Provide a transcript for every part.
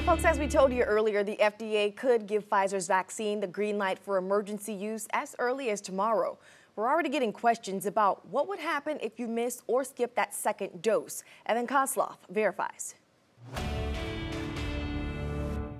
Now, folks, as we told you earlier, the FDA could give Pfizer's vaccine the green light for emergency use as early as tomorrow. We're already getting questions about what would happen if you missed or skipped that second dose. Evan Koslof verifies.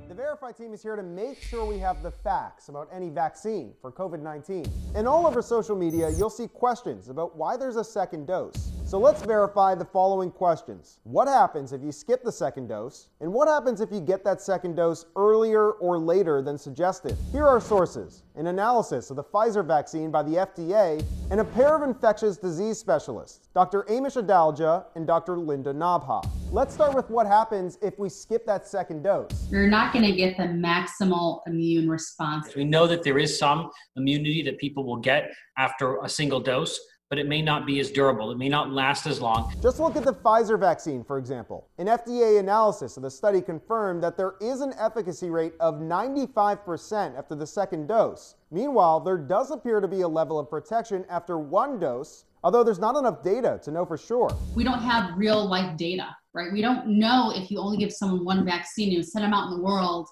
The Verify team is here to make sure we have the facts about any vaccine for COVID 19. And all over social media, you'll see questions about why there's a second dose. So let's verify the following questions What happens if you skip the second dose? And what happens if you get that second dose earlier or later than suggested? Here are sources an analysis of the Pfizer vaccine by the FDA, and a pair of infectious disease specialists, Dr. Amesh Adalja and Dr. Linda Nabha. Let's start with what happens if we skip that second dose. You're not going to get the maximal immune response. We know that there is some immunity that people will get after a single dose, but it may not be as durable. It may not last as long. Just look at the Pfizer vaccine, for example. An FDA analysis of the study confirmed that there is an efficacy rate of 95% after the second dose. Meanwhile, there does appear to be a level of protection after one dose, although there's not enough data to know for sure. We don't have real life data, right? We don't know if you only give someone one vaccine and send them out in the world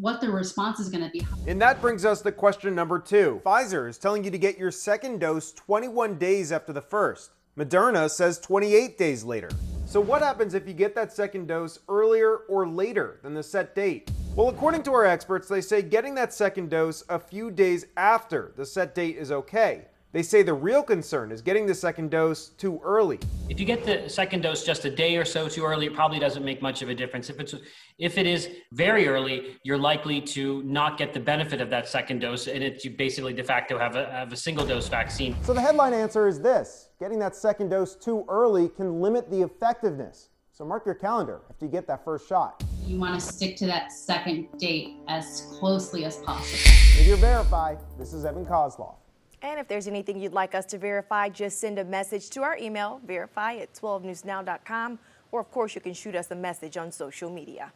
what the response is going to be. And that brings us to question number two. Pfizer is telling you to get your second dose 21 days after the first. Moderna says 28 days later. So what happens if you get that second dose earlier or later than the set date? Well, according to our experts, they say getting that second dose a few days after the set date is okay. They say the real concern is getting the second dose too early. If you get the second dose just a day or so too early, it probably doesn't make much of a difference. If it's if it is very early, you're likely to not get the benefit of that second dose, and it's you basically de facto have a, have a single dose vaccine. So the headline answer is this: getting that second dose too early can limit the effectiveness. So mark your calendar after you get that first shot. You want to stick to that second date as closely as possible. With your Verify, this is Evan Koslof. And if there's anything you'd like us to verify, just send a message to our email, verify at 12newsnow.com, or of course, you can shoot us a message on social media.